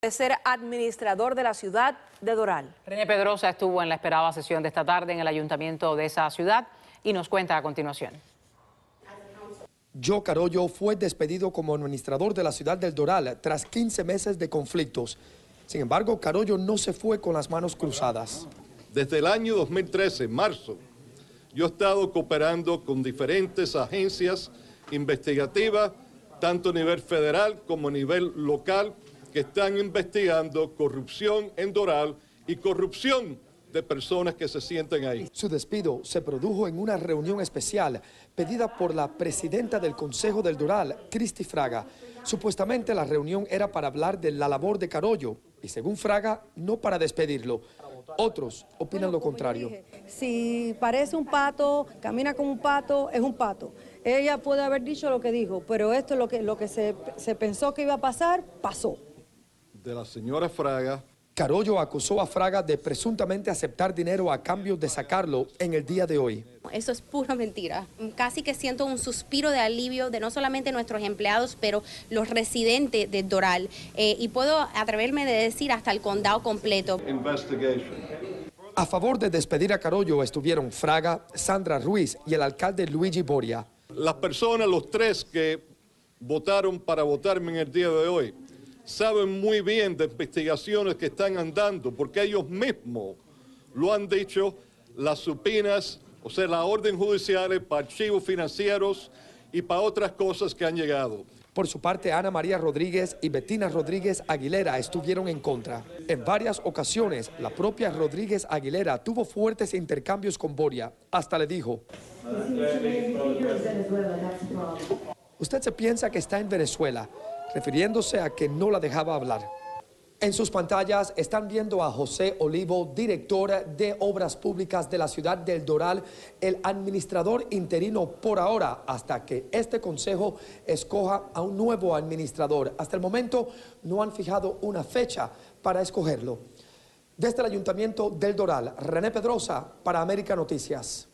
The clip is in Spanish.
de ser administrador de la ciudad de Doral. René Pedrosa estuvo en la esperada sesión de esta tarde en el ayuntamiento de esa ciudad y nos cuenta a continuación. Joe Carollo fue despedido como administrador de la ciudad del Doral tras 15 meses de conflictos. Sin embargo, Carollo no se fue con las manos cruzadas. Desde el año 2013, en marzo, yo he estado cooperando con diferentes agencias investigativas, tanto a nivel federal como a nivel local, que están investigando corrupción en Doral y corrupción de personas que se sienten ahí. Su despido se produjo en una reunión especial pedida por la presidenta del Consejo del Doral, Cristi Fraga. Supuestamente la reunión era para hablar de la labor de Carollo y según Fraga, no para despedirlo. Otros opinan lo contrario. si parece un pato, camina como un pato, es un pato. Ella puede haber dicho lo que dijo, pero esto es lo que, lo que se, se pensó que iba a pasar, pasó. De la señora Fraga Carollo acusó a Fraga de presuntamente aceptar dinero a cambio de sacarlo en el día de hoy. Eso es pura mentira. Casi que siento un suspiro de alivio de no solamente nuestros empleados, pero los residentes de Doral. Eh, y puedo atreverme de decir hasta el condado completo. A favor de despedir a Carollo estuvieron Fraga, Sandra Ruiz y el alcalde Luigi Boria. Las personas, los tres que votaron para votarme en el día de hoy, saben muy bien de investigaciones que están andando, porque ellos mismos lo han dicho, las supinas, o sea, la orden judicial para archivos financieros y para otras cosas que han llegado. Por su parte, Ana María Rodríguez y Bettina Rodríguez Aguilera estuvieron en contra. En varias ocasiones, la propia Rodríguez Aguilera tuvo fuertes intercambios con Boria. Hasta le dijo, usted se piensa que está en Venezuela, refiriéndose a que no la dejaba hablar. En sus pantallas están viendo a José Olivo, director de Obras Públicas de la ciudad del Doral, el administrador interino por ahora, hasta que este consejo escoja a un nuevo administrador. Hasta el momento no han fijado una fecha para escogerlo. Desde el Ayuntamiento del Doral, René Pedrosa para América Noticias.